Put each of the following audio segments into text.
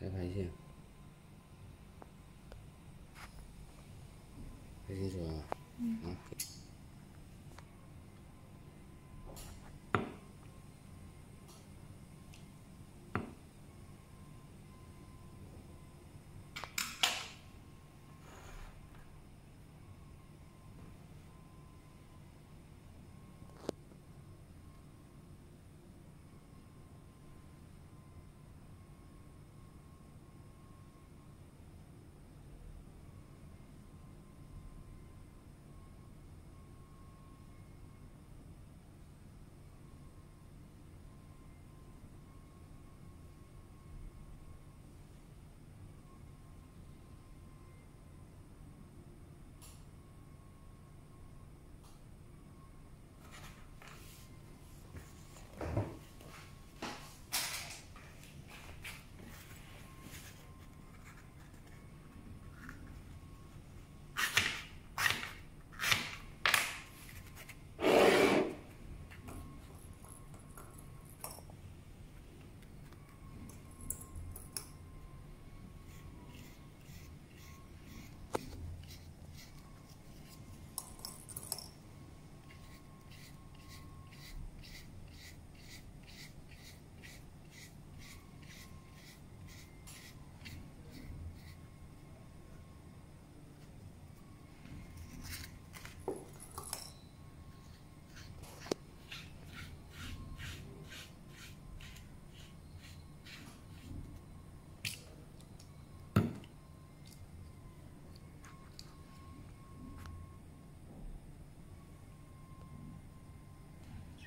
拆排线，看清楚啊！啊。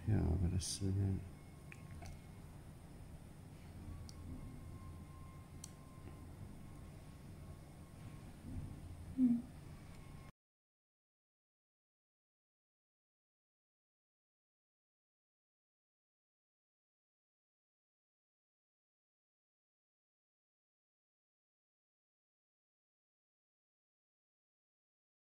Yeah, I'm gonna see it.